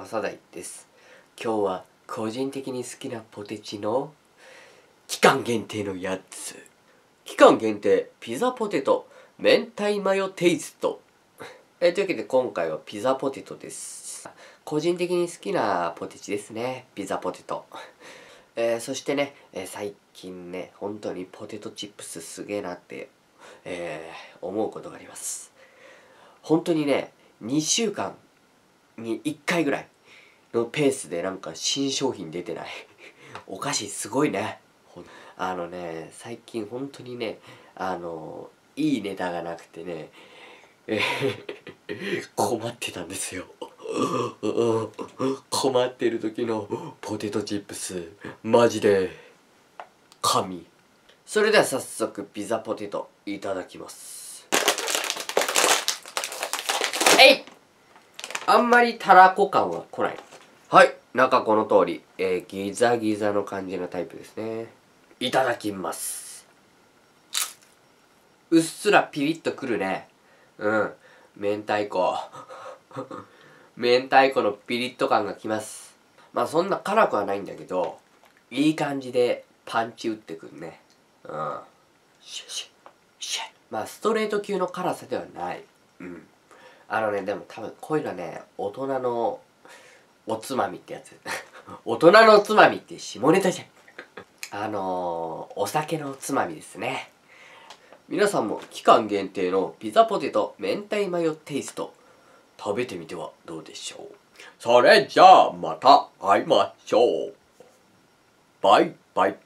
正大です。今日は個人的に好きなポテチの期間限定のやつ。期間限定ピザポテト明太マヨテイスト。えというわけで今回はピザポテトです。個人的に好きなポテチですね。ピザポテト。えー、そしてね、えー、最近ね本当にポテトチップスすげえなってえー、思うことがあります。本当にね2週間に1回ぐらいのペースでなんか新商品出てない。お菓子すごいね。あのね最近本当にねあのいいネタがなくてね。え 困ってたんですよ。困ってる時のポテトチップス。マジで。神。それでは早速ピザポテトいただきますえいあんまりたらこ感は来ない。はい。中この通り、えー、ギザギザの感じのタイプですね。いただきます。うっすらピリッとくるね。うん。明太子。明太子のピリッと感がきます。まあそんな辛くはないんだけどいい感じでパンチ打ってくるね。うん。シュシュシュまあストレート級の辛さではない。うん。あのねでも多分こういうのはね大人のおつまみってやつ。大人のおつまみって下ネタじゃん。あのー、お酒のおつまみですね。皆さんも期間限定のピザポテト明太マヨテイスト食べてみてはどうでしょう？それじゃあまた会いましょう。バイバイ。